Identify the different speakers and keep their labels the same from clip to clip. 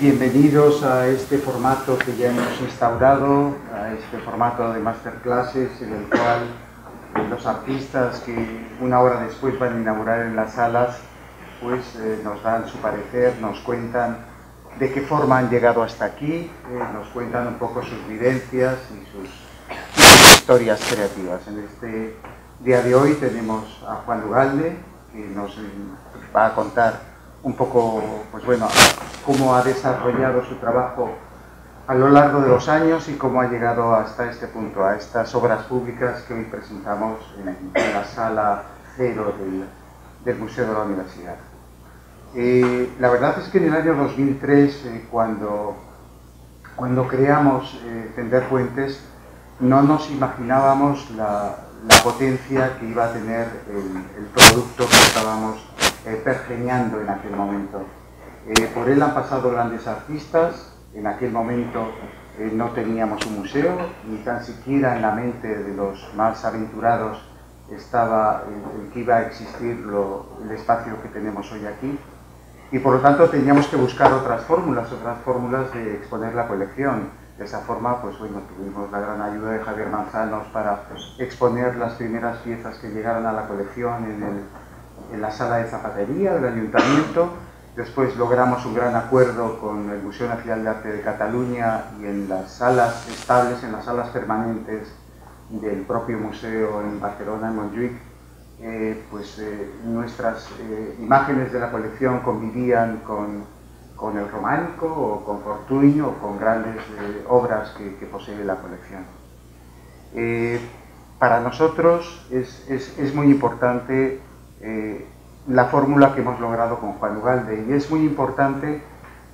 Speaker 1: Bienvenidos a este formato que ya hemos instaurado, a este formato de masterclasses en el cual los artistas que una hora después van a inaugurar en las salas, pues eh, nos dan su parecer, nos cuentan de qué forma han llegado hasta aquí, eh, nos cuentan un poco sus vivencias y sus historias creativas. En este día de hoy tenemos a Juan Lugalde, que nos va a contar un poco, pues bueno, cómo ha desarrollado su trabajo a lo largo de los años y cómo ha llegado hasta este punto, a estas obras públicas que hoy presentamos en, la sala cero del, Museo de la Universidad. Eh, la verdad es que en el año 2003, eh, cuando, cuando creamos eh, Tender Puentes, no nos imaginábamos la, potencia que iba a tener el, el producto que estábamos pergeñando en aquel momento. Eh, por él han pasado grandes artistas, en aquel momento eh, no teníamos un museo, ni tan siquiera en la mente de los más aventurados estaba el, que iba a existir el espacio que tenemos hoy aquí. Y por lo tanto teníamos que buscar otras fórmulas, otras fórmulas de exponer la colección. De esa forma, pues bueno, tuvimos la gran ayuda de Javier Manzanos para exponer las primeras piezas que llegaron a la colección en en la sala de zapatería del ayuntamiento. Después logramos un gran acuerdo con el Museo Nacional de Arte de Cataluña y en las salas estables, en las salas permanentes del propio museo en Barcelona, en Montjuic, eh, pues eh, nuestras eh, imágenes de la colección convivían con, con, el románico o con Fortuny o con grandes obras que, que, posee la colección. para nosotros es, es, es muy importante la fórmula que hemos logrado con Juan Ugalde. Y es muy importante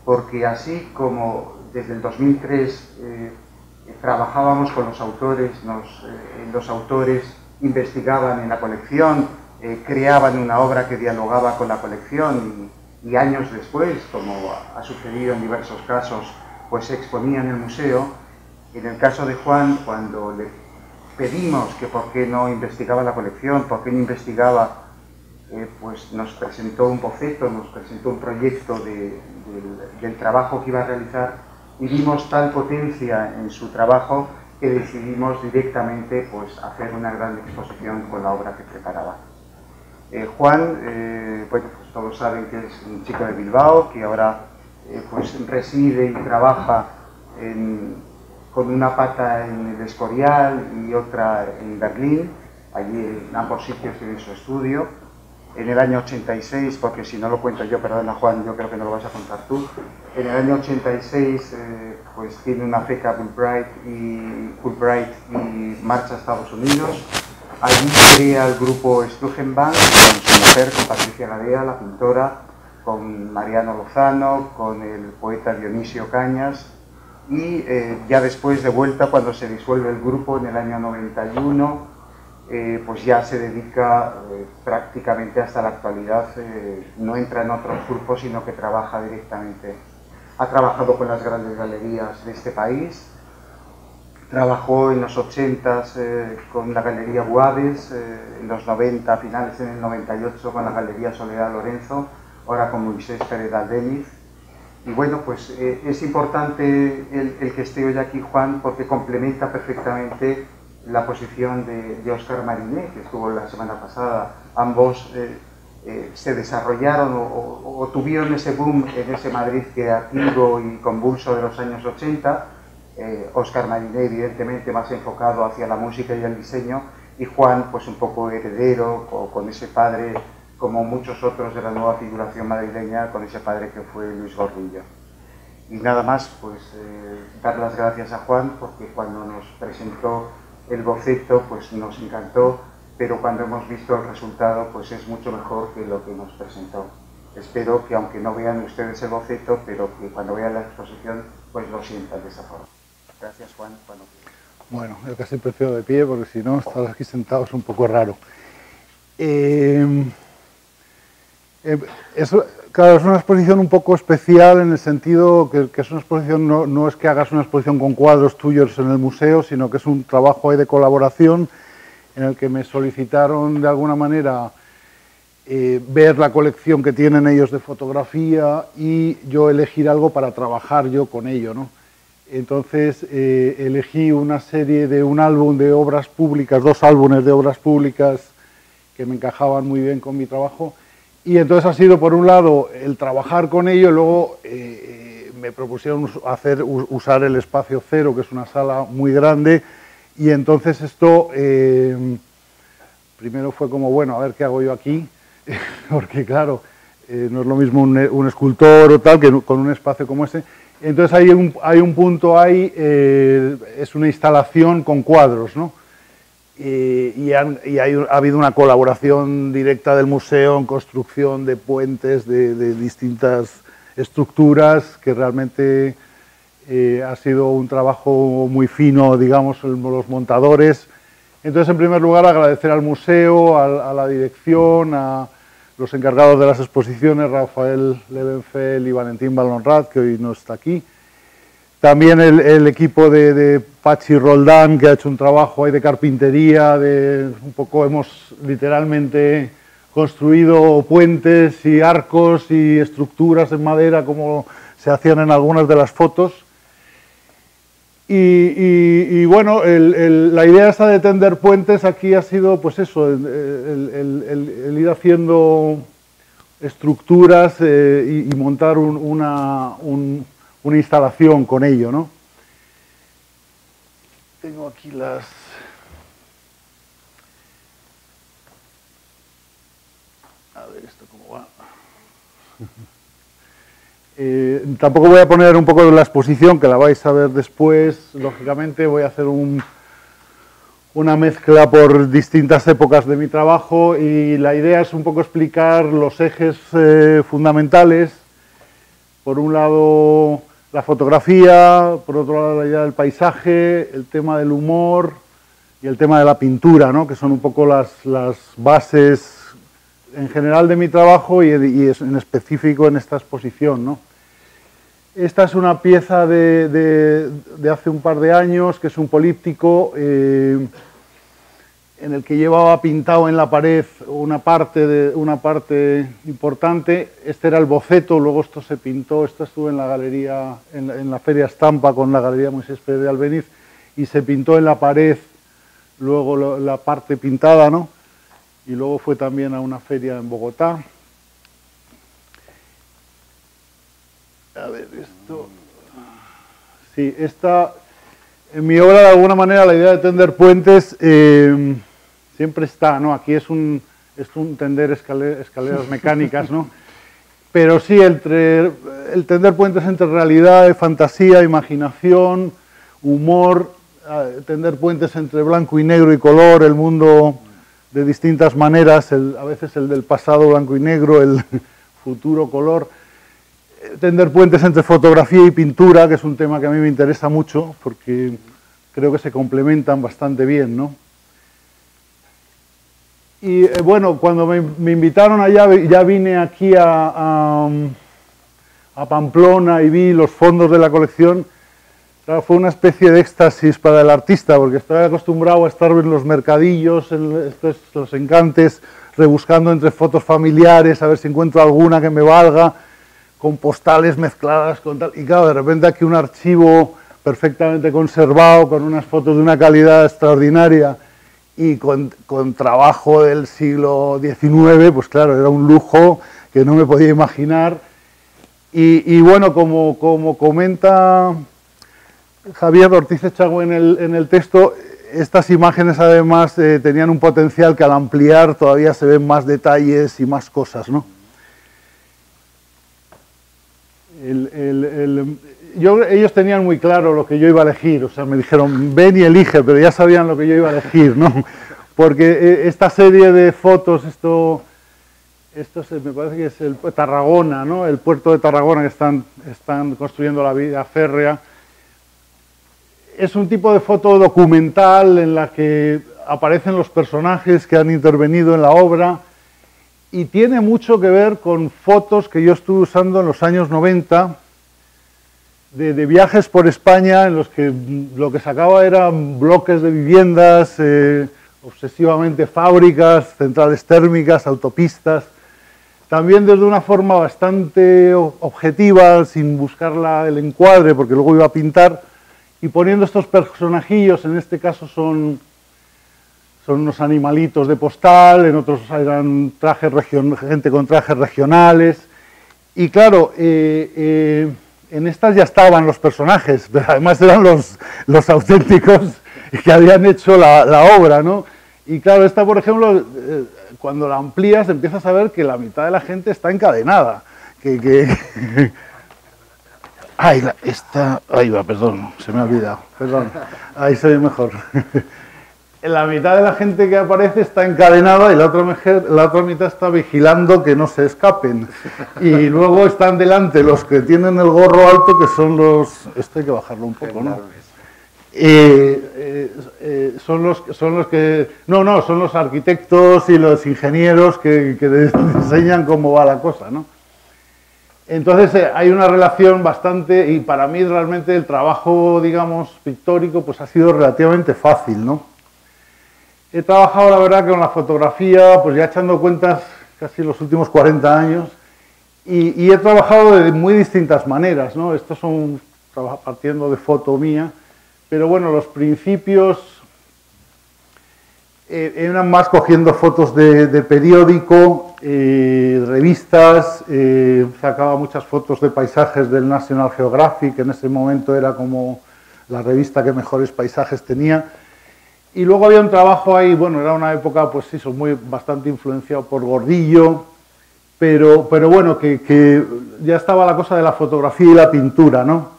Speaker 1: porque así como desde el 2003 eh, trabajábamos con los autores, eh, los autores investigaban en la colección, creaban una obra que dialogaba con la colección y, años después, como ha sucedido en diversos casos, pues se exponía en el museo. En el caso de Juan, cuando le pedimos que por qué no investigaba la colección, por qué no investigaba eh, pues nos presentó un boceto, nos presentó un proyecto del trabajo que iba a realizar y vimos tal potencia en su trabajo que decidimos directamente pues, hacer una gran exposición con la obra que preparaba. Eh, Juan, eh, pues todos saben que es un chico de Bilbao, que ahora pues reside y trabaja con una pata en el Escorial y otra en Berlín, allí en ambos sitios tiene su estudio en el año 86, porque si no lo cuento yo, perdona Juan, yo creo que no lo vas a contar tú, en el año 86 eh, pues tiene una beca Fulbright y, y marcha a Estados Unidos. Allí crea el grupo Strugenbank con su mujer, con Patricia Gadea, la pintora, con Mariano Lozano, con el poeta Dionisio Cañas y eh, ya después de vuelta cuando se disuelve el grupo en el año 91 eh, pues ya se dedica eh, prácticamente hasta la actualidad, eh, no entra en otros grupos, sino que trabaja directamente. Ha trabajado con las grandes galerías de este país, trabajó en los 80 con la Galería Buades, en los 90, finales en el 98 con la Galería Soledad Lorenzo, ahora con Moisés Pérez Aldeniz. Y bueno, pues es importante el, el que esté hoy aquí Juan porque complementa perfectamente la posición de, Oscar Mariné, que estuvo la semana pasada. Ambos eh, eh, se desarrollaron o, tuvieron ese boom en ese Madrid creativo y convulso de los años 80. Eh, Oscar Mariné, evidentemente, más enfocado hacia la música y el diseño, y Juan, pues un poco heredero, con ese padre, como muchos otros de la nueva figuración madrileña, con ese padre que fue Luis Gordillo. Y nada más, pues dar las gracias a Juan, porque cuando nos presentó el boceto pues nos encantó, pero cuando hemos visto el resultado pues es mucho mejor que lo que nos presentó. Espero que aunque no vean ustedes el boceto, pero que cuando vean la exposición pues lo sientan de esa forma. Gracias Juan.
Speaker 2: Bueno, yo casi prefiero de pie porque si no, estar aquí sentado es un poco raro. Eh, eh, claro, es una exposición un poco especial en el sentido que, es una exposición, no, es que hagas una exposición con cuadros tuyos en el museo, sino que es un trabajo de colaboración en el que me solicitaron de alguna manera eh, ver la colección que tienen ellos de fotografía y yo elegir algo para trabajar yo con ello. ¿no? Entonces eh, elegí una serie de un álbum de obras públicas, dos álbumes de obras públicas que me encajaban muy bien con mi trabajo. Y entonces ha sido, por un lado, el trabajar con ello, luego eh, me propusieron hacer, usar el espacio cero, que es una sala muy grande, y entonces esto, primero fue como, bueno, a ver qué hago yo aquí, porque claro, eh, no es lo mismo un, escultor o tal que con un espacio como ese. Entonces hay un, hay un punto ahí, eh, es una instalación con cuadros, ¿no? Y, ha habido una colaboración directa del museo en construcción de puentes, de, distintas estructuras, que realmente eh, ha sido un trabajo muy fino, digamos, los montadores. Entonces, en primer lugar, agradecer al museo, a la dirección, a, los encargados de las exposiciones, Rafael Levenfeld y Valentín Balonrat, que hoy no está aquí. También el, equipo de, Pachi Roldán, que ha hecho un trabajo ahí de carpintería, de un poco hemos literalmente construido puentes y arcos y estructuras en madera como se hacían en algunas de las fotos. Y, bueno, la idea esa de tender puentes aquí ha sido, pues eso, el, ir haciendo estructuras eh, y, montar una, una, instalación con ello, ¿no? Tengo aquí las... A ver esto cómo va. Eh, tampoco voy a poner un poco de la exposición, que la vais a ver después. Lógicamente voy a hacer una mezcla por distintas épocas de mi trabajo y la idea es un poco explicar los ejes eh, fundamentales. Por un lado, la fotografía, por otro lado, la idea del paisaje, el tema del humor y el tema de la pintura, ¿no? que son un poco las, bases en general de mi trabajo y, en específico en esta exposición. ¿no? Esta es una pieza de, hace un par de años, que es un políptico eh, en el que llevaba pintado en la pared una parte, de, una parte importante. Este era el boceto, luego esto se pintó, esto estuvo en la galería, en, la Feria Estampa con la Galería Moisés Pérez de Albeniz, y se pintó en la pared luego la parte pintada, ¿no? Y luego fue también a una feria en Bogotá. A ver, esto... Sí, esta... En mi obra, de alguna manera, la idea de tender puentes eh, siempre está, ¿no? Aquí es un, es un tender escaleras mecánicas, ¿no? Pero sí, el, el tender puentes entre realidad, fantasía, imaginación, humor, eh, tender puentes entre blanco y negro y color, el mundo de distintas maneras, a veces el del pasado blanco y negro, el futuro color tender puentes entre fotografía y pintura, que es un tema que a mí me interesa mucho, porque creo que se complementan bastante bien, ¿no? Y eh, bueno, cuando me, invitaron allá, ya vine aquí a, a, Pamplona y vi los fondos de la colección, fue una especie de éxtasis para el artista, porque estoy acostumbrado a estar en los mercadillos, en los encantes, rebuscando entre fotos familiares, a ver si encuentro alguna que me valga, con postales mezcladas con tal. Y claro, de repente aquí un archivo perfectamente conservado, con unas fotos de una calidad extraordinaria y con, trabajo del siglo XIX, pues claro, era un lujo que no me podía imaginar. Y, bueno, como, como, comenta Javier Ortiz Echagüe en el, en el texto, estas imágenes además eh, tenían un potencial que al ampliar todavía se ven más detalles y más cosas, ¿no? Ellos tenían muy claro lo que yo iba a elegir, o sea, me dijeron, ven y elige, pero ya sabían lo que yo iba a elegir, ¿no? Porque eh, esta serie de fotos, esto, esto me parece que es el Tarragona, ¿no? El puerto de Tarragona que están, están construyendo la vía férrea, es un tipo de foto documental en la que aparecen los personajes que han intervenido en la obra, y tiene mucho que ver con fotos que yo estuve usando en los años 90 de, viajes por España en los que lo que sacaba eran bloques de viviendas, eh, obsesivamente fábricas, centrales térmicas, autopistas. también desde una forma bastante objetiva, sin buscar el encuadre, porque luego iba a pintar, y poniendo estos personajillos, en este caso son, son unos animalitos de postal, en otros eran trajes gente con trajes regionales, y claro, eh, eh, en estas ya estaban los personajes, pero además eran los, auténticos que habían hecho la, la obra, ¿no? Y claro, esta, por ejemplo, eh, cuando la amplías empiezas a ver que la mitad de la gente está encadenada. Que. Ay, esta... Ahí va, perdón, se me ha olvidado. Perdón, ahí se ve mejor. la mitad de la gente que aparece está encadenada y la otra, la otra mitad está vigilando que no se escapen. Y luego están delante los que tienen el gorro alto, que son los... Esto hay que bajarlo un poco, ¿no? Eh, eh, eh, son, los, son los que... No, no, son los arquitectos y los ingenieros que, que enseñan cómo va la cosa, ¿no? Entonces hay una relación bastante, y para mí realmente el trabajo, digamos, pictórico, pues ha sido relativamente fácil, ¿no? He trabajado, la verdad, con la fotografía, pues ya echando cuentas casi los últimos 40 años, y, he trabajado de muy distintas maneras, ¿no? Estos son partiendo de foto mía, pero bueno, los principios eh, eran más cogiendo fotos de, periódico, eh, revistas, eh, sacaba muchas fotos de paisajes del National Geographic, en ese momento era como la revista que mejores paisajes tenía. Y luego había un trabajo ahí, bueno, era una época, pues son muy, bastante influenciado por Gordillo, pero, pero bueno, que, que ya estaba la cosa de la fotografía y la pintura, ¿no?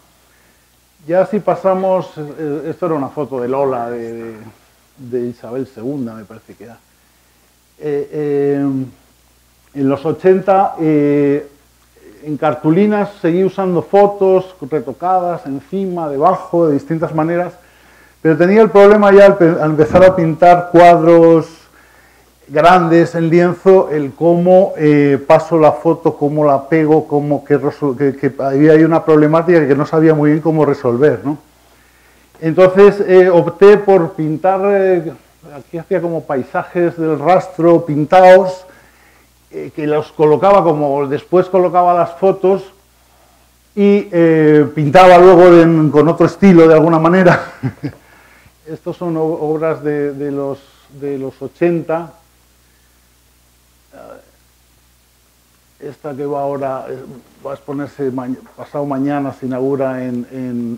Speaker 2: Ya si pasamos, eh, esto era una foto de Lola, de, Isabel II, me parece que era. Eh, eh, en los 80, en cartulinas seguí usando fotos retocadas encima, debajo, de distintas maneras, pero tenía el problema ya al empezar a pintar cuadros grandes en lienzo el cómo eh, paso la foto, cómo la pego, cómo que, que, había ahí una problemática que no sabía muy bien cómo resolver. ¿no? Entonces eh, opté por pintar, eh, aquí hacía como paisajes del rastro pintados, que los colocaba como después colocaba las fotos y pintaba luego con otro estilo de alguna manera. Estos son obras de, de los, de los 80, esta que va ahora, eh, va a exponerse pasado mañana, se inaugura en,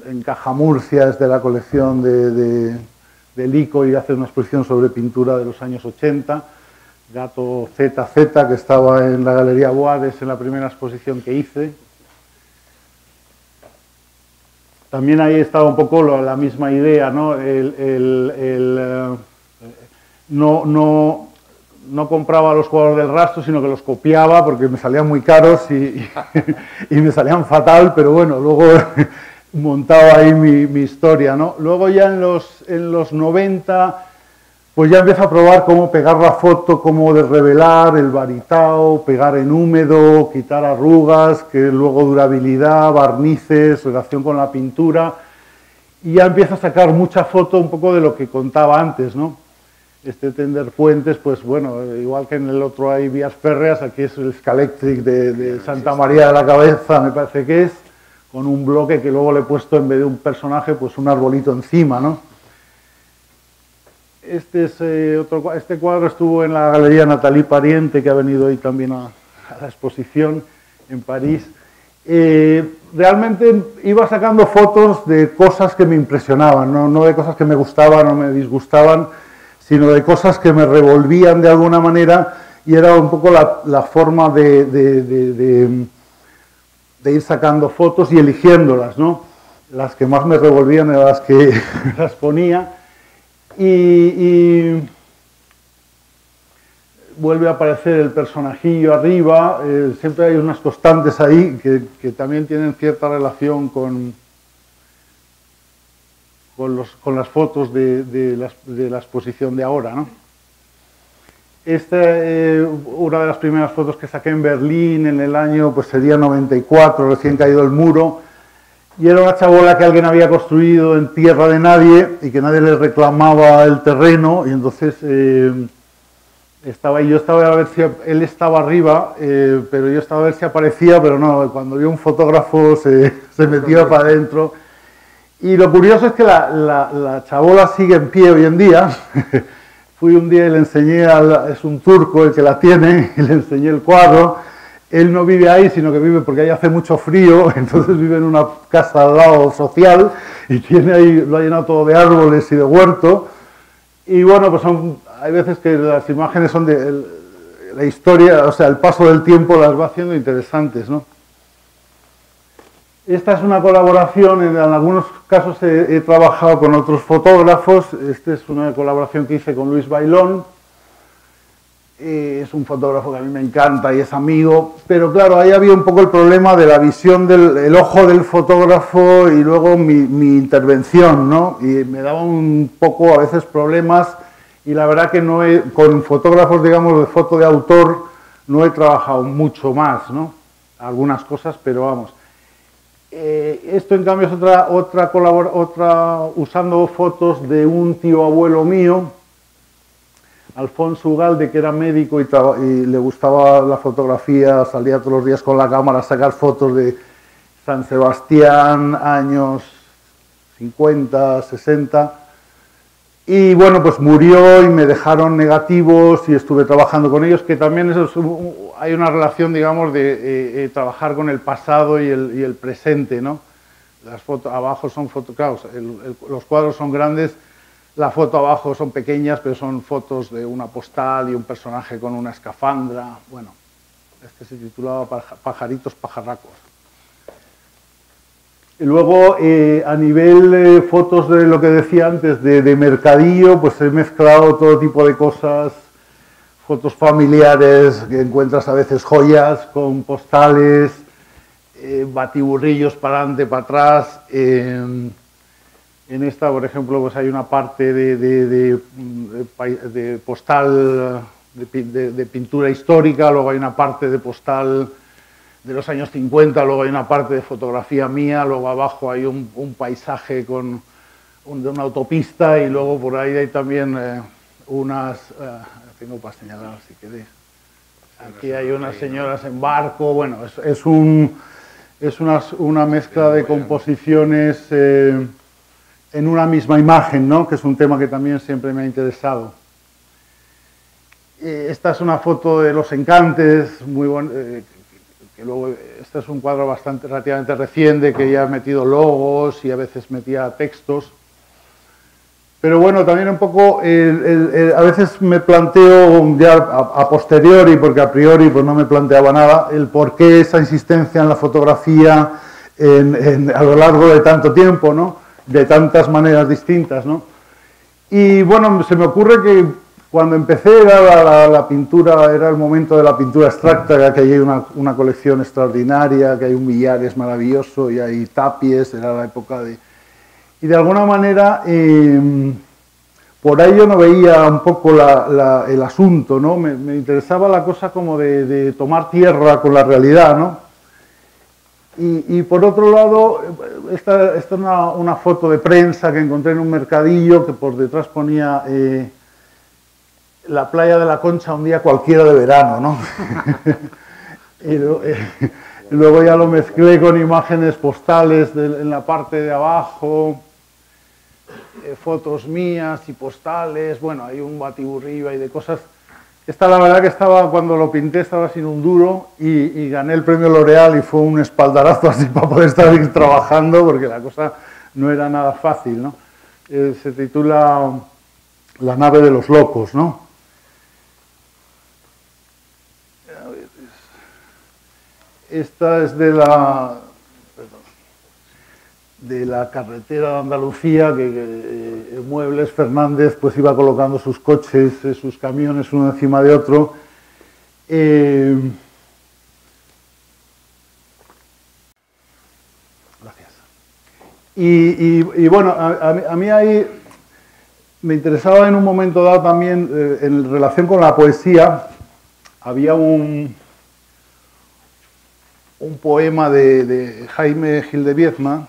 Speaker 2: en, Caja Murcia, es de la colección de, de, Lico y hace una exposición sobre pintura de los años 80. Gato ZZ, que estaba en la Galería Boades en la primera exposición que hice. También ahí estaba un poco la misma idea, ¿no? El, el, eh, no, no no compraba los cuadros del rastro, sino que los copiaba porque me salían muy caros y, me salían fatal, pero bueno, luego montaba ahí mi, historia, ¿no? Luego ya en los, en los 90, pues ya empiezo a probar cómo pegar la foto, cómo de revelar el varitao, pegar en húmedo, quitar arrugas, que luego durabilidad, barnices, relación con la pintura, y ya empiezo a sacar mucha foto un poco de lo que contaba antes, ¿no? este tender puentes, pues bueno, igual que en el otro hay vías férreas, aquí es el Scalectric de, de Santa María de la Cabeza, me parece que es, con un bloque que luego le he puesto en vez de un personaje, pues un arbolito encima, ¿no? Este, es, eh, otro, este cuadro estuvo en la Galería Natalie Pariente, que ha venido hoy también a, la exposición en París. Eh, realmente iba sacando fotos de cosas que me impresionaban, ¿no? no de cosas que me gustaban o me disgustaban, sino de cosas que me revolvían de alguna manera y era un poco la, forma de, ir sacando fotos y eligiéndolas, ¿no? Las que más me revolvían eran las que las ponía y, vuelve a aparecer el personajillo arriba, eh, siempre hay unas constantes ahí que también tienen cierta relación con, con, las fotos de, la exposición de ahora. ¿no? Esta, eh, una de las primeras fotos que saqué en Berlín en el año, pues sería 94, recién caído el muro, y era una chabola que alguien había construido en tierra de nadie y que nadie le reclamaba el terreno, y entonces eh, estaba yo estaba a ver si él estaba arriba, eh, pero yo estaba a ver si aparecía, pero no, cuando vio un fotógrafo se, se metió para adentro. Y lo curioso es que la, la, chabola sigue en pie hoy en día. Fui un día y le enseñé, es un turco el que la tiene, y le enseñé el cuadro. Él no vive ahí, sino que vive porque ahí hace mucho frío, entonces vive en una casa al lado social y tiene ahí, lo ha llenado todo de árboles y de huerto. Y bueno, pues son, hay veces que las imágenes son de la historia, o sea, el paso del tiempo las va haciendo interesantes, ¿no? Esta es una colaboración, en, algunos casos he, trabajado con otros fotógrafos, esta es una colaboración que hice con Luis Bailón, es un fotógrafo que a mí me encanta y es amigo, pero claro, ahí había un poco el problema de la visión del ojo del fotógrafo y luego mi, mi, intervención, ¿no? Y me daba un poco a veces problemas y la verdad que no he, con fotógrafos, digamos, de foto de autor, no he trabajado mucho más, ¿no? Algunas cosas, pero vamos. Eh, esto en cambio es otra, otra, otra, usando fotos de un tío abuelo mío, Alfonso Ugalde, que era médico y, y, le gustaba la fotografía, salía todos los días con la cámara a sacar fotos de San Sebastián, años 50, 60. Y bueno, pues murió y me dejaron negativos y estuve trabajando con ellos, que también hay una relación, digamos, de eh, eh, trabajar con el pasado y el, presente, ¿no? Las fotos abajo son fotos, los cuadros son grandes, la foto abajo son pequeñas, pero son fotos de una postal y un personaje con una escafandra. Bueno, este se titulaba Pajaritos Pajarracos. Y luego, eh, a nivel de fotos de lo que decía antes, de, mercadillo, pues he mezclado todo tipo de cosas, fotos familiares, que encuentras a veces joyas con postales, eh, batiburrillos para adelante, para atrás. En esta, por ejemplo, pues hay una parte de, de postal de pintura histórica, luego hay una parte de postal de los años 50, luego hay una parte de fotografía mía, luego abajo hay un, paisaje con de una autopista y luego por ahí hay también eh, unas, eh, tengo para señalar si queréis, aquí hay unas señoras en barco, bueno, es, un, es una, una mezcla de composiciones eh, en una misma imagen, ¿no? que es un tema que también siempre me ha interesado. Esta es una foto de los encantes, muy buena luego este es un cuadro bastante relativamente reciente que ya ha metido logos y a veces metía textos. Pero bueno, también un poco, a veces me planteo ya a, posteriori, porque a priori pues no me planteaba nada, el por qué esa insistencia en la fotografía a lo largo de tanto tiempo, ¿no? De tantas maneras distintas. ¿no? Y bueno, se me ocurre que cuando empecé era la, pintura, era el momento de la pintura abstracta, que hay una, colección extraordinaria, que hay un Millares maravilloso y hay tapies, era la época de... Y de alguna manera, em, por ahí yo no veía un poco el asunto, ¿no? Me, interesaba la cosa como de, tomar tierra con la realidad, ¿no? Y, por otro lado, esta, esta es una, una, foto de prensa que encontré en un mercadillo que por detrás ponía... Eh, la playa de la Concha un día cualquiera de verano, ¿no? Eh, y, luego ya lo mezclé con imágenes postales en la parte de abajo, eh, fotos mías y postales, bueno, hay un batiburrillo y de cosas. Esta la verdad que estaba, cuando lo pinté, estaba sin un duro y, gané el premio L'Oreal y fue un espaldarazo así para poder estar trabajando porque la cosa no era nada fácil, ¿no? Eh, se titula La nave de los locos, ¿no? Esta es de la, de la carretera de Andalucía, que, eh, Muebles Fernández pues iba colocando sus coches, eh, sus camiones uno encima de otro. Eh, gracias. Y, bueno, a, mí ahí me interesaba en un momento dado también, en relación con la poesía, había un, un poema de, Jaime Gil de Viezma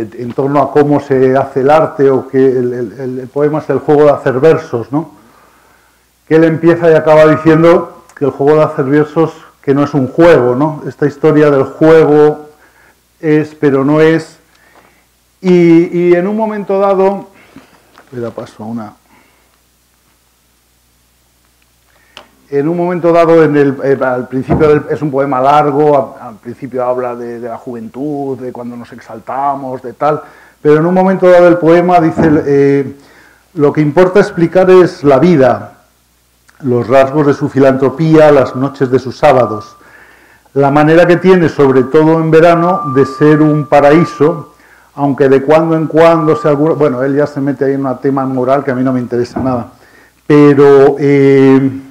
Speaker 2: en torno a cómo se hace el arte o que el, poema es el juego de hacer versos, ¿no? que él empieza y acaba diciendo que el juego de hacer versos que no es un juego, ¿no? Esta historia del juego es, pero no es. Y, en un momento dado, le da paso a una. En un momento dado, el, eh, al principio es un poema largo, al, principio habla de, la juventud, de cuando nos exaltamos, de tal, pero en un momento dado del poema dice, eh, lo que importa explicar es la vida, los rasgos de su filantropía, las noches de sus sábados, la manera que tiene, sobre todo en verano, de ser un paraíso, aunque de cuando en cuando se. Bueno, él ya se mete ahí en un tema moral que a mí no me interesa nada, pero eh,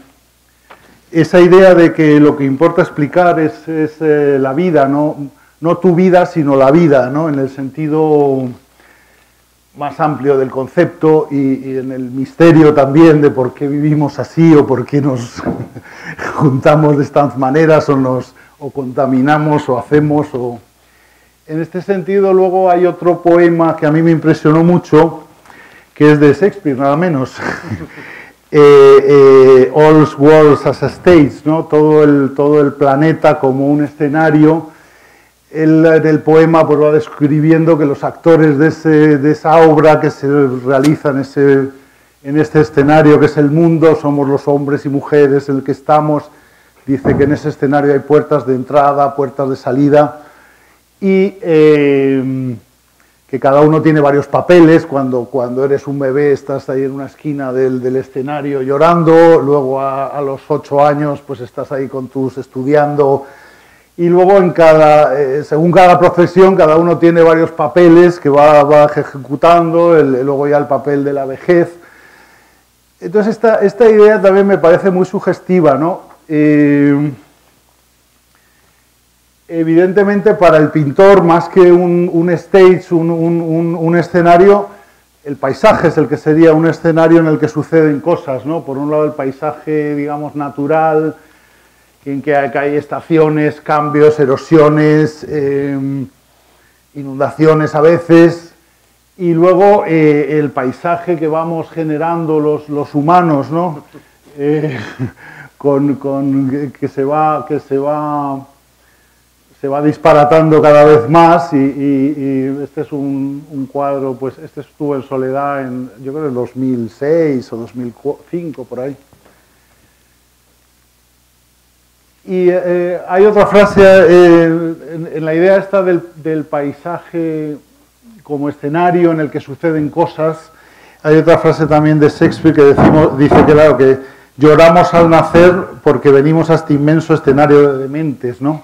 Speaker 2: esa idea de que lo que importa explicar es, eh, la vida, ¿no? no tu vida, sino la vida, ¿no? en el sentido más amplio del concepto y, en el misterio también de por qué vivimos así o por qué nos juntamos de estas maneras o nos o contaminamos o hacemos o en este sentido luego hay otro poema que a mí me impresionó mucho que es de Shakespeare nada menos eh, eh, All Worlds as a Stage ¿no? todo el todo el planeta como un escenario él en el poema pues, va describiendo que los actores de, esa obra que se realiza en, ese, en este escenario que es el mundo, somos los hombres y mujeres en el que estamos. Dice que en ese escenario hay puertas de entrada, puertas de salida y eh, que cada uno tiene varios papeles. Cuando, cuando eres un bebé estás ahí en una esquina del, escenario llorando, luego a, los ocho años pues estás ahí con tus estudiando y luego en cada, eh, según cada profesión, cada uno tiene varios papeles que va, ejecutando, luego ya el papel de la vejez. Entonces esta, esta idea también me parece muy sugestiva, ¿no? Eh, evidentemente para el pintor, más que un, stage, un, escenario, el paisaje es el que sería un escenario en el que suceden cosas, ¿no? Por un lado el paisaje, digamos, natural, en que hay estaciones, cambios, erosiones, em, inundaciones a veces, y luego eh, el paisaje que vamos generando los, los humanos, ¿no? Eh, con, con, que se va, que se va, se va disparatando cada vez más y, este es un, cuadro, pues este estuvo en Soledad en, yo creo en 2006 o 2005 por ahí. Y eh, hay otra frase eh, en, la idea esta del, paisaje como escenario en el que suceden cosas. Hay otra frase también de Shakespeare que decimos, dice que, claro, que lloramos al nacer porque venimos a este inmenso escenario de dementes, ¿no?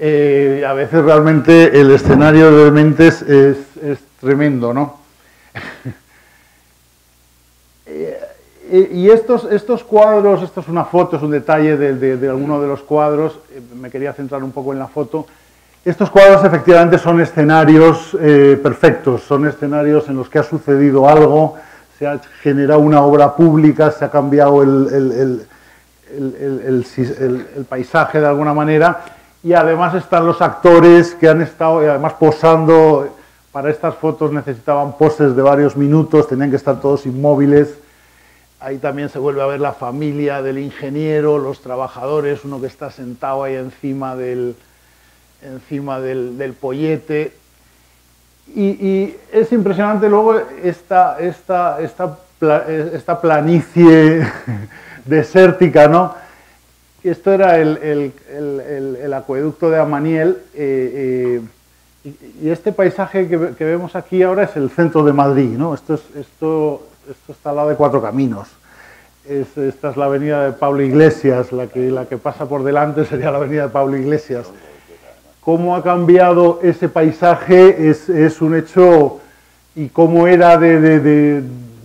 Speaker 2: Eh, a veces realmente el escenario de dementes es, tremendo, ¿no? y estos, cuadros, esto es una foto, es un detalle de, alguno de los cuadros, eh, me quería centrar un poco en la foto. Estos cuadros efectivamente son escenarios eh, perfectos, son escenarios en los que ha sucedido algo, se ha generado una obra pública, se ha cambiado el paisaje de alguna manera y además están los actores que han estado además posando, para estas fotos necesitaban poses de varios minutos, tenían que estar todos inmóviles Ahí también se vuelve a ver la familia del ingeniero, los trabajadores, uno que está sentado ahí encima del, encima del, pollete. Y, es impresionante luego esta, esta, esta, esta planicie desértica, ¿no? Esto era el, acueducto de Amaniel eh, eh, y, este paisaje que, vemos aquí ahora es el centro de Madrid, ¿no? Esto, es, esto esto está al lado de Cuatro Caminos. esta es la avenida de Pablo Iglesias, la que pasa por delante sería la avenida de Pablo Iglesias. Cómo ha cambiado ese paisaje es, un hecho y cómo era de,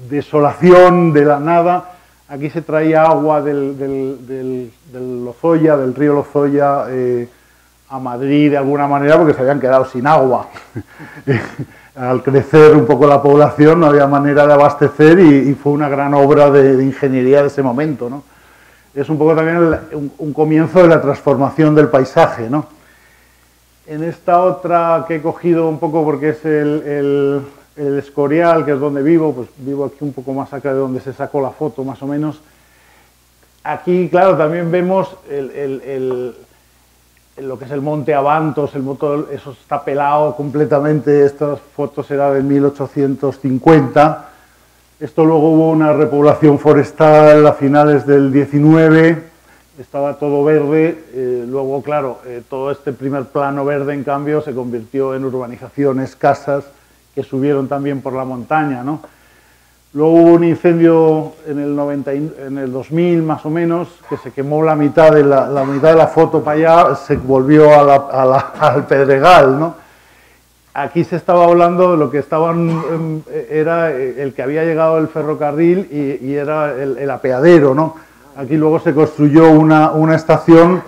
Speaker 2: desolación, de la nada. Aquí se traía agua del, del, Lozoya, del río Lozoya, eh, a Madrid de alguna manera porque se habían quedado sin agua. al crecer un poco la población no había manera de abastecer y, fue una gran obra de, ingeniería de ese momento. ¿no? Es un poco también un, comienzo de la transformación del paisaje. ¿no? En esta otra que he cogido un poco porque es el, el, Escorial, que es donde vivo, pues vivo aquí un poco más acá de donde se sacó la foto más o menos. Aquí, claro, también vemos lo que es el monte Avantos, el motor, eso está pelado completamente, estas fotos eran de 1850. Esto luego hubo una repoblación forestal a finales del 19, estaba todo verde, eh, luego, claro, eh, todo este primer plano verde, en cambio, se convirtió en urbanizaciones, casas, que subieron también por la montaña, ¿no? Luego hubo un incendio en el, 90, en el 2000 más o menos, que se quemó la mitad de la, mitad de la foto para allá, se volvió al Pedregal, ¿no? Aquí se estaba hablando de lo que estaban, em, era el que había llegado el ferrocarril y, era el, apeadero, ¿no? Aquí luego se construyó una, una estación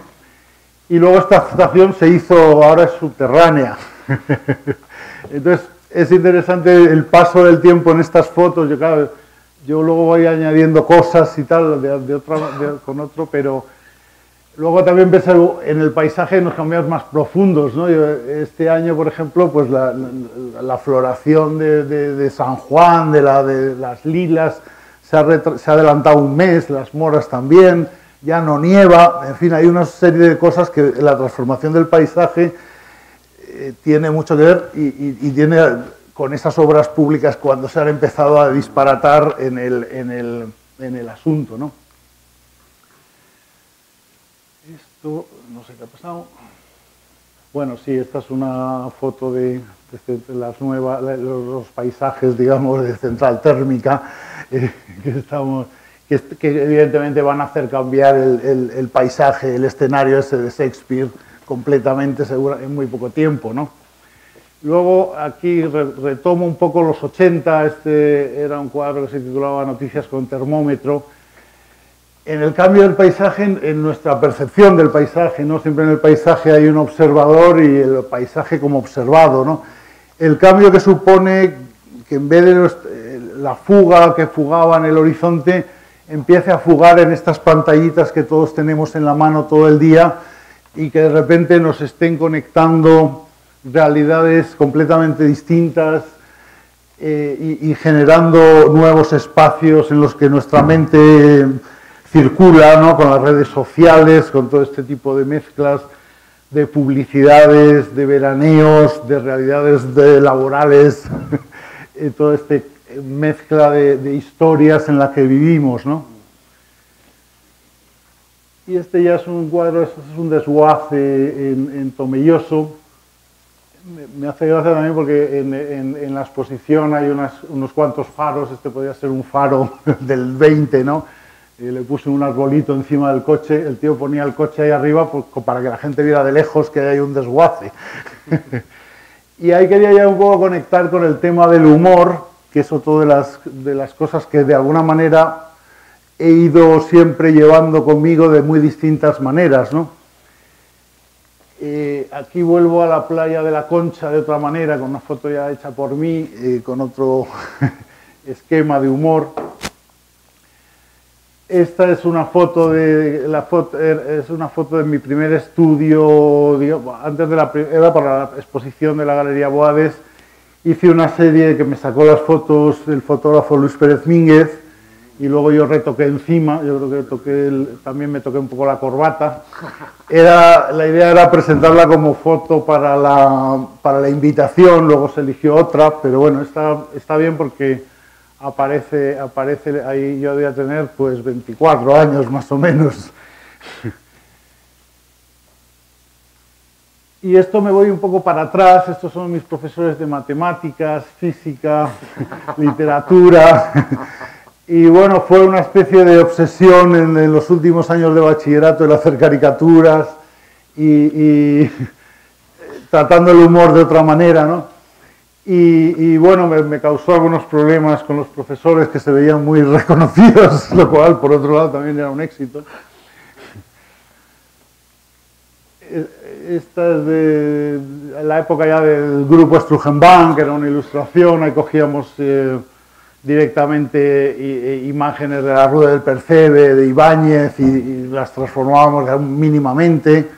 Speaker 2: y luego esta estación se hizo, ahora es subterránea. Entonces, es interesante el paso del tiempo en estas fotos. Yo, claro, yo luego voy añadiendo cosas y tal de, con otro, pero luego también ves en el paisaje nos cambios más profundos. ¿no? este año, por ejemplo, pues la, floración de, San Juan, de, la, de las lilas, se ha, se ha adelantado un mes, las moras también, ya no nieva, en fin, hay una serie de cosas que la transformación del paisaje eh, tiene mucho que ver y, tiene con esas obras públicas cuando se han empezado a disparatar en el, en el, en el asunto. ¿no? Esto, no sé qué ha pasado. Bueno, sí, esta es una foto de, las nuevas, los, paisajes, digamos, de central térmica eh, que estamos, que, evidentemente van a hacer cambiar el, paisaje, el escenario ese de Shakespeare completamente segura en muy poco tiempo. ¿no? Luego aquí retomo un poco los 80, este era un cuadro que se titulaba Noticias con termómetro. En el cambio del paisaje, en nuestra percepción del paisaje, ¿no? siempre en el paisaje hay un observador y el paisaje como observado. ¿no? El cambio que supone que en vez de eh, la fuga que fugaba en el horizonte, empiece a fugar en estas pantallitas que todos tenemos en la mano todo el día, y que de repente nos estén conectando realidades completamente distintas eh, y, generando nuevos espacios en los que nuestra mente circula, ¿no? con las redes sociales, con todo este tipo de mezclas de publicidades, de veraneos, de realidades de laborales, toda esta mezcla de, de historias en la que vivimos. ¿no? Y este ya es un cuadro, es un desguace en, Tomelloso. Me, hace gracia también porque en, la exposición hay unos cuantos faros, este podría ser un faro del 20, ¿no? le puse un arbolito encima del coche, el tío ponía el coche ahí arriba pues, para que la gente viera de lejos que hay un desguace. y ahí quería ya un poco conectar con el tema del humor, que es otro de las, de las cosas que de alguna manera he ido siempre llevando conmigo de muy distintas maneras. ¿no? Eh, aquí vuelvo a la playa de la Concha de otra manera, con una foto ya hecha por mí, eh, con otro esquema de humor. Esta es una foto de la foto, er, es una foto de mi primer estudio, antes de la era para la exposición de la Galería Boades. Hice una serie que me sacó las fotos el fotógrafo Luis Pérez Mínguez y luego yo retoqué encima, yo creo que toqué también me toqué un poco la corbata. Era, la idea era presentarla como foto para la, para la invitación, luego se eligió otra, pero bueno, está, está bien porque aparece, aparece ahí, yo a tener pues 24 años más o menos. Y esto me voy un poco para atrás, estos son mis profesores de matemáticas, física, literatura. Y bueno, fue una especie de obsesión en, los últimos años de bachillerato el hacer caricaturas y, tratando el humor de otra manera, ¿no? Y, bueno, me, causó algunos problemas con los profesores que se veían muy reconocidos, lo cual por otro lado también era un éxito. Esta es de la época ya del grupo Strugenbank, que era una ilustración, ahí cogíamos... Eh, directamente e imágenes de la Rueda del Percebe, de Ibáñez, y, las transformábamos mínimamente.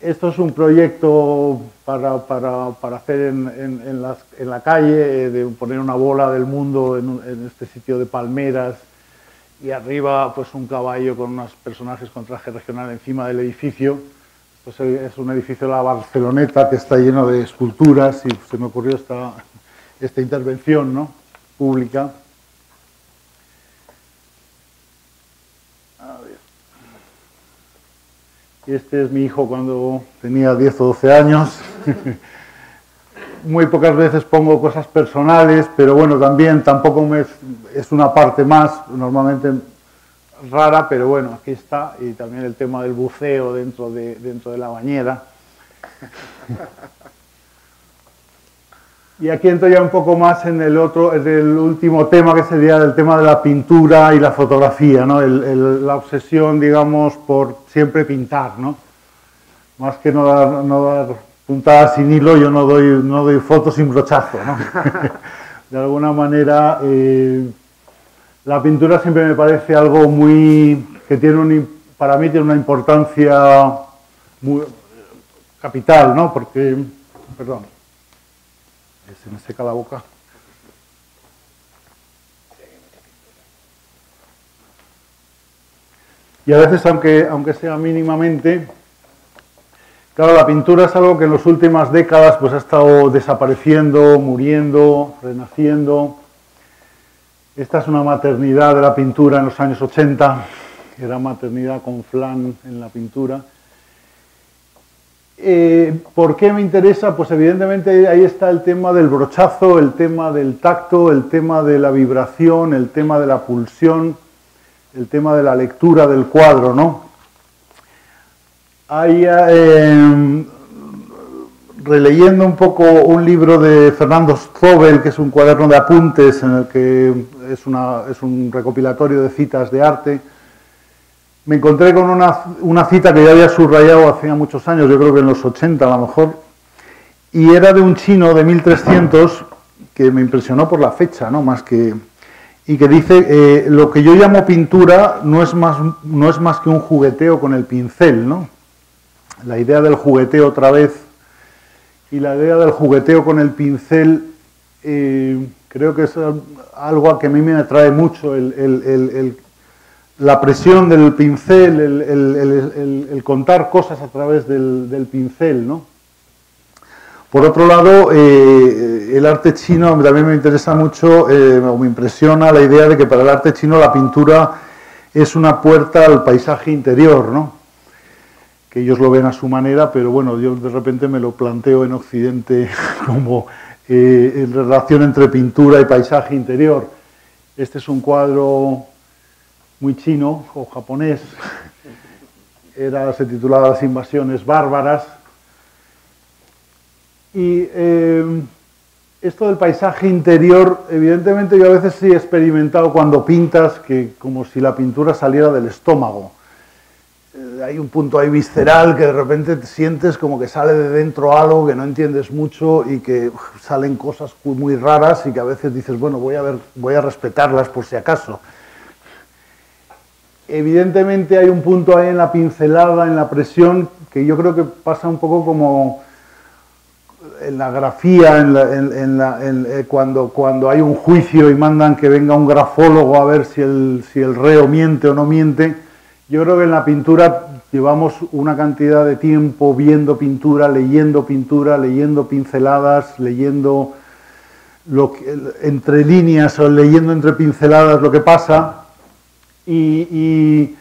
Speaker 2: Esto es un proyecto para, hacer en, la calle, eh, de poner una bola del mundo en, este sitio de palmeras y arriba pues un caballo con unos personajes con traje regional encima del edificio. Esto es un edificio de la Barceloneta que está lleno de esculturas y se me ocurrió esta, esta intervención ¿no? pública. Este es mi hijo cuando tenía 10 o 12 años. Muy pocas veces pongo cosas personales, pero bueno, también tampoco me, es una parte más, normalmente rara, pero bueno, aquí está. Y también el tema del buceo dentro de, dentro de la bañera. Y aquí entro ya un poco más en el otro, en el último tema que sería el tema de la pintura y la fotografía, ¿no? la obsesión, digamos, por siempre pintar, ¿no? Más que no dar, no dar puntadas sin hilo, yo no doy, no doy fotos sin brochazo, ¿no? de alguna manera, eh, la pintura siempre me parece algo muy, que tiene un, para mí tiene una importancia muy capital, ¿no? Porque, perdón, se me seca la boca. Y a veces, aunque, aunque sea mínimamente, claro, la pintura es algo que en las últimas décadas pues, ha estado desapareciendo, muriendo, renaciendo. Esta es una maternidad de la pintura en los años 80, era maternidad con flan en la pintura. Eh, ¿Por qué me interesa? Pues evidentemente ahí está el tema del brochazo, el tema del tacto, el tema de la vibración, el tema de la pulsión, el tema de la lectura del cuadro, ¿no? Ahí, eh, releyendo un poco un libro de Fernando Zobel, que es un cuaderno de apuntes en el que es, es un recopilatorio de citas de arte, me encontré con una, cita que ya había subrayado hacía muchos años, yo creo que en los 80 a lo mejor, y era de un chino de 1300 que me impresionó por la fecha, ¿no? Más que, y que dice, eh, lo que yo llamo pintura no es, más, no es más que un jugueteo con el pincel, ¿no? La idea del jugueteo otra vez y la idea del jugueteo con el pincel eh, creo que es algo a que a mí me atrae mucho, el, el la presión del pincel, el, contar cosas a través del, pincel, ¿no? Por otro lado, eh, el arte chino también me interesa mucho, eh, me impresiona la idea de que para el arte chino la pintura es una puerta al paisaje interior, ¿no? Que ellos lo ven a su manera, pero bueno, yo de repente me lo planteo en Occidente como eh, en relación entre pintura y paisaje interior. Este es un cuadro muy chino o japonés. Era, se titulaba Las invasiones bárbaras. Y eh, esto del paisaje interior, evidentemente yo a veces sí he experimentado cuando pintas que como si la pintura saliera del estómago. Eh, hay un punto ahí visceral que de repente te sientes como que sale de dentro algo que no entiendes mucho y que salen cosas muy raras y que a veces dices, bueno, voy a, ver, voy a respetarlas por si acaso. Evidentemente hay un punto ahí en la pincelada, en la presión, que yo creo que pasa un poco como en la grafía, en eh, cuando, cuando hay un juicio y mandan que venga un grafólogo a ver si el, si el reo miente o no miente. Yo creo que en la pintura llevamos una cantidad de tiempo viendo pintura, leyendo pintura, leyendo pinceladas, leyendo entre líneas o leyendo entre pinceladas lo que pasa y,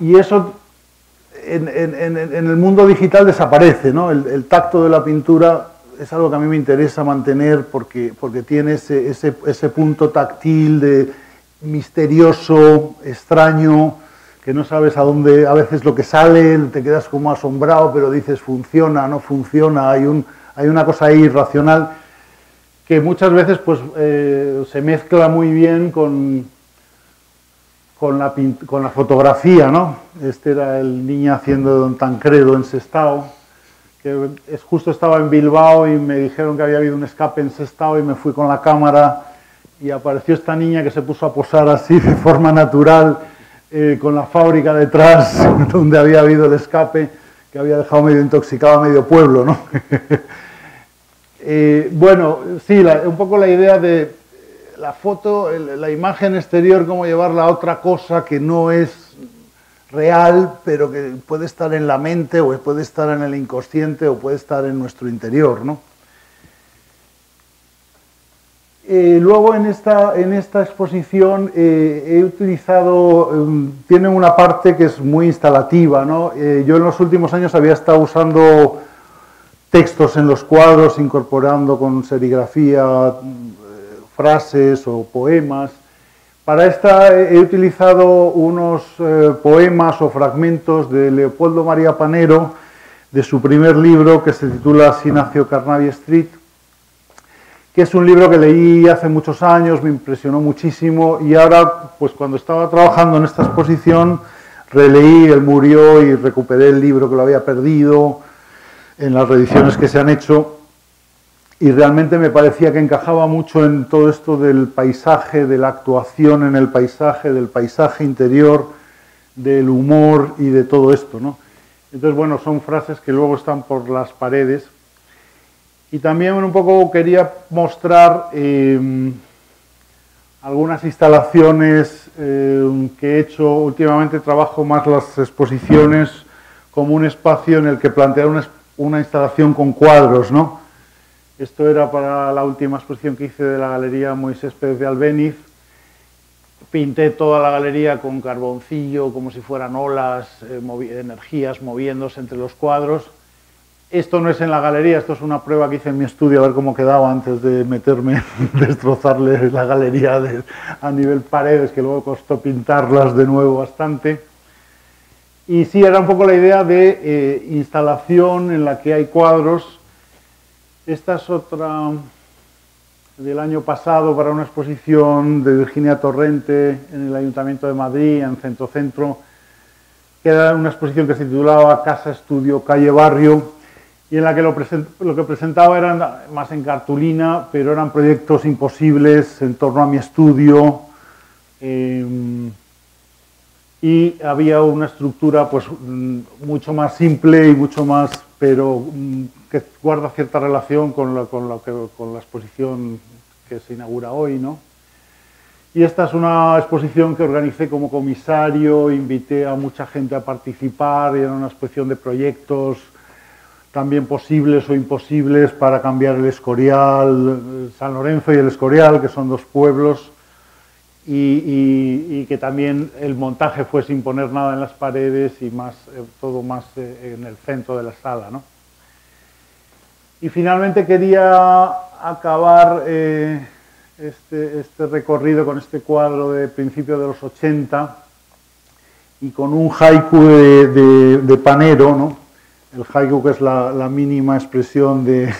Speaker 2: eso en, el mundo digital desaparece, ¿no? El, tacto de la pintura es algo que a mí me interesa mantener porque, porque tiene ese, ese, punto táctil de misterioso, extraño, que no sabes a dónde, a veces lo que sale, te quedas como asombrado, pero dices funciona, no funciona, hay, un, hay una cosa ahí irracional que muchas veces pues, eh, se mezcla muy bien con, con la, fotografía, ¿no? Este era el niño haciendo Don Tancredo en Sestao, que es, justo estaba en Bilbao y me dijeron que había habido un escape en Sestao y me fui con la cámara y apareció esta niña que se puso a posar así de forma natural eh, con la fábrica detrás donde había habido el escape que había dejado medio intoxicado a medio pueblo, ¿no? Eh, bueno, sí, un poco la idea de la foto, la imagen exterior, cómo llevarla a otra cosa que no es real, pero que puede estar en la mente o puede estar en el inconsciente o puede estar en nuestro interior, ¿no? Eh, luego en esta, en esta exposición eh, he utilizado, em, tiene una parte que es muy instalativa. ¿no? Eh, yo en los últimos años había estado usando textos en los cuadros, incorporando con serigrafía frases o poemas. Para esta he utilizado unos poemas o fragmentos de Leopoldo María Panero, de su primer libro que se titula Sinacio Carnavi Street que es un libro que leí hace muchos años, me impresionó muchísimo y ahora, pues cuando estaba trabajando en esta exposición, releí Él murió y recuperé el libro que lo había perdido en las reediciones que se han hecho y realmente me parecía que encajaba mucho en todo esto del paisaje, de la actuación en el paisaje, del paisaje interior, del humor y de todo esto, ¿no? Entonces, bueno, son frases que luego están por las paredes y también un poco quería mostrar em, algunas instalaciones em, que he hecho últimamente, trabajo más las exposiciones como un espacio en el que plantear una, instalación con cuadros, ¿no? Esto era para la última exposición que hice de la Galería Moisés Pérez de Albéniz. Pinté toda la galería con carboncillo, como si fueran olas, eh, energías moviéndose entre los cuadros esto no es en la galería, esto es una prueba que hice en mi estudio a ver cómo quedaba antes de meterme, destrozarle la galería a nivel paredes, que luego costó pintarlas de nuevo bastante. Y sí, era un poco la idea de eh, instalación en la que hay cuadros. Esta es otra del año pasado para una exposición de Virginia Torrente en el Ayuntamiento de Madrid, en Centro Centro, que era una exposición que se titulaba Casa, Estudio, Calle, Barrio y en la que lo, que presentaba eran más en cartulina, pero eran proyectos imposibles en torno a mi estudio. Em, y había una estructura pues mm, mucho más simple y mucho más, pero mm, que guarda cierta relación con la, con, con la exposición que se inaugura hoy, ¿no? Y esta es una exposición que organicé como comisario, invité a mucha gente a participar, y era una exposición de proyectos también posibles o imposibles para cambiar el Escorial, San Lorenzo y el Escorial, que son dos pueblos, y, que también el montaje fue sin poner nada en las paredes y más, eh, todo más eh, en el centro de la sala. ¿no? Y finalmente quería acabar eh, este, este, recorrido con este cuadro de principio de los 80 y con un haiku de, Panero, ¿no? el haiku que es la, mínima expresión de,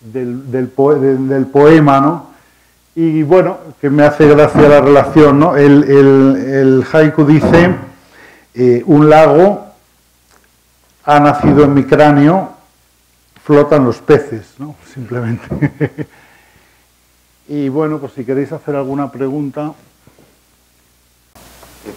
Speaker 2: del, poema, ¿no? Y bueno, que me hace gracia la relación, ¿no? El, haiku dice, eh, un lago ha nacido en mi cráneo, flotan los peces, ¿no? Simplemente. y bueno, pues si queréis hacer alguna pregunta...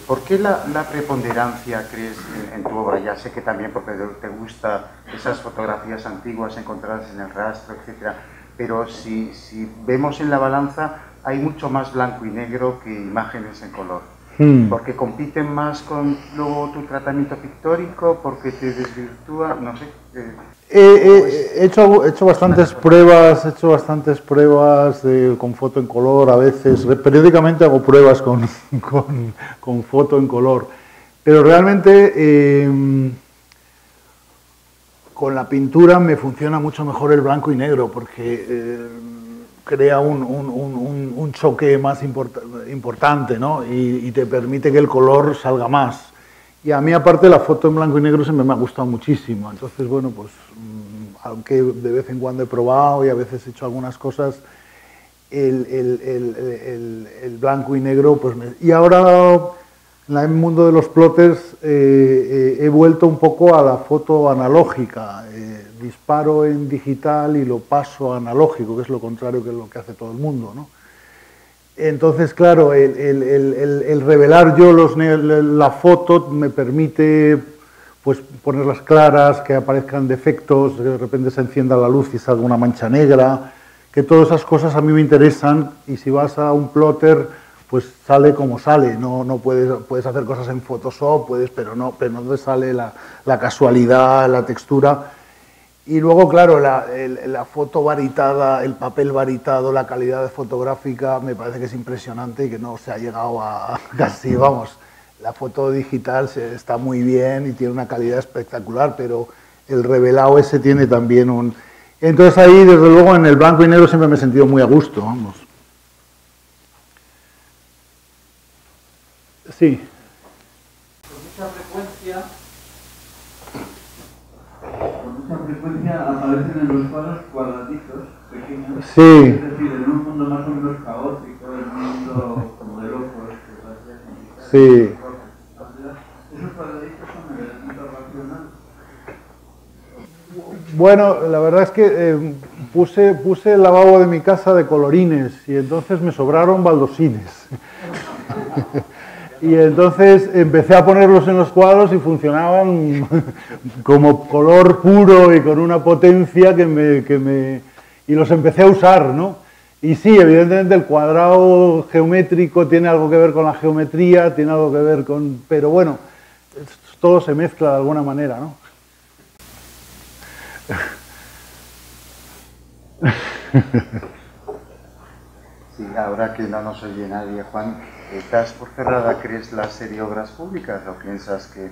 Speaker 1: ¿Por qué la, preponderancia crees en, tu obra? Ya sé que también porque te gustan esas fotografías antiguas encontradas en el rastro, etc. Pero si, si vemos en la balanza, hay mucho más blanco y negro que imágenes en color. Hmm. Porque compiten más con luego tu tratamiento pictórico, porque te desvirtúa, no sé.
Speaker 2: Eh, he, hecho, hecho bastantes pruebas, he hecho bastantes pruebas con foto en color, a veces, periódicamente hago pruebas con, con, foto en color, pero realmente em, con la pintura me funciona mucho mejor el blanco y negro, porque em, crea un, un, un, choque más importante ¿no? y, te permite que el color salga más. Y a mí aparte la foto en blanco y negro se me ha gustado muchísimo. Entonces, bueno, pues mm, aunque de vez en cuando he probado y a veces he hecho algunas cosas, el, blanco y negro, pues Y ahora en el mundo de los plotters eh, eh, he vuelto un poco a la foto analógica. Eh, disparo en digital y lo paso a analógico, que es lo contrario que lo que hace todo el mundo, ¿no? Entonces, claro, el, revelar yo los, la foto me permite pues, ponerlas claras, que aparezcan defectos, que de repente se encienda la luz y salga una mancha negra, que todas esas cosas a mí me interesan y si vas a un plotter, pues sale como sale, no, no puedes, puedes hacer cosas en Photoshop, puedes, pero no, pero no te sale la, la casualidad, la textura. Y luego, claro, la, la, foto varitada, el papel varitado, la calidad fotográfica, me parece que es impresionante y que no se ha llegado a casi, vamos, la foto digital está muy bien y tiene una calidad espectacular, pero el revelado ese tiene también un... Entonces ahí, desde luego, en el blanco y negro siempre me he sentido muy a gusto, vamos. Sí.
Speaker 3: Con mucha frecuencia, con mucha frecuencia aparecen en los cuadros cuadraditos pequeños.
Speaker 2: Sí.
Speaker 3: Es decir, en un mundo más o menos caótico, en un mundo como de locos, que parece...
Speaker 2: Sí. Bueno, la verdad es que eh, puse, puse el lavabo de mi casa de colorines y entonces me sobraron baldosines. y entonces empecé a ponerlos en los cuadros y funcionaban como color puro y con una potencia que me, que me... y los empecé a usar, ¿no? Y sí, evidentemente el cuadrado geométrico tiene algo que ver con la geometría, tiene algo que ver con... pero bueno, todo se mezcla de alguna manera, ¿no?
Speaker 1: Sí, ahora que no nos oye nadie, Juan, ¿estás por cerrada, crees, la serie Obras Públicas o piensas que...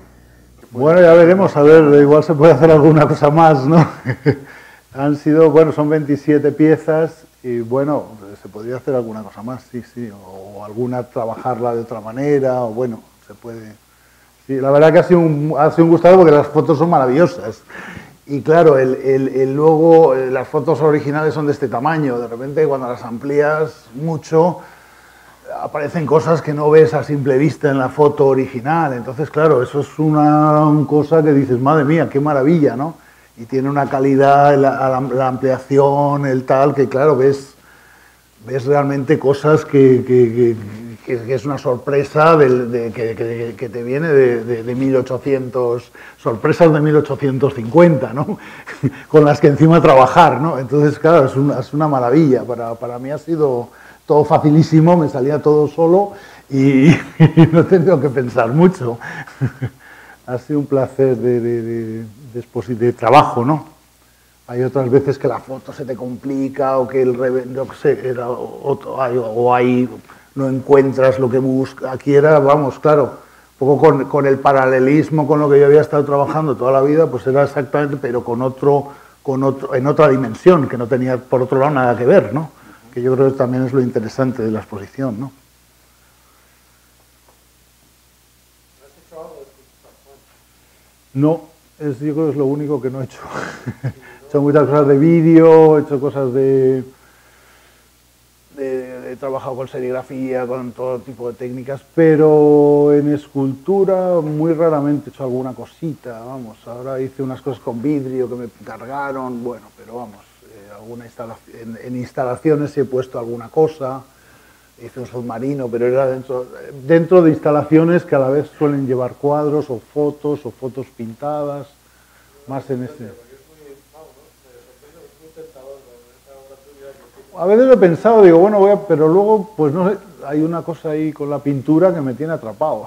Speaker 2: Bueno, ya veremos, a ver, igual se puede hacer alguna cosa más, ¿no? Han sido, bueno, son 27 piezas y bueno, se podría hacer alguna cosa más, sí, sí, o alguna trabajarla de otra manera, o bueno, se puede... Sí, la verdad que ha sido un, ha sido un gustado porque las fotos son maravillosas. Y claro, el, el- el eh, las fotos originales son de este tamaño, de repente cuando las amplías mucho aparecen cosas que no ves a simple vista en la foto original. Entonces, claro, eso es una cosa que dices, madre mía, qué maravilla, ¿no? Y tiene una calidad, la, ampliación, el tal, que claro, ves, ves realmente cosas que- que es una sorpresa que, te viene de, de- de 1800, sorpresas de 1850, ¿no? Con las que encima trabajar, ¿no? Entonces, claro, es una, es una maravilla. Para, para mí ha sido todo facilísimo, me salía todo solo y, no he tenido que pensar mucho. Ha sido un placer de, de- trabajo, ¿no? Hay otras veces que la foto se te complica o que el no sé, hay- o ahí no encuentras lo que buscas. Aquí era, vamos, claro, un poco con, el paralelismo con lo que yo había estado trabajando toda la vida, pues era exactamente, pero con otro, con otro, en otra dimensión, que no tenía por otro lado nada que ver, ¿no? Que yo creo que también es lo interesante de la exposición, ¿no? No, es, yo creo que es lo único que no he hecho. he hecho muchas cosas de vídeo, he hecho cosas de, de- He trabajado con serigrafía, con todo tipo de técnicas, pero en escultura muy raramente he hecho alguna cosita, vamos. Ahora hice unas cosas con vidrio que me cargaron, bueno, pero vamos, eh, alguna instalación, en, en instalaciones he puesto alguna cosa, hice un submarino, pero era dentro, dentro de instalaciones que a la vez suelen llevar cuadros o fotos o fotos pintadas, más en ese. A veces he pensado, digo, bueno, voy a, pero luego, pues no sé, hay una cosa ahí con la pintura que me tiene atrapado.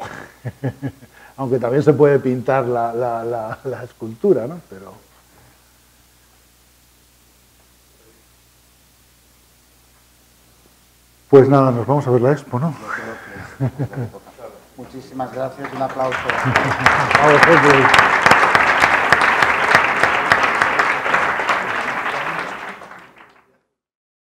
Speaker 2: Aunque también se puede pintar la, la- la- la escultura, ¿no? Pero... Pues nada, nos vamos a ver la expo, ¿no?
Speaker 1: Muchísimas gracias, un aplauso.
Speaker 2: A vosotros.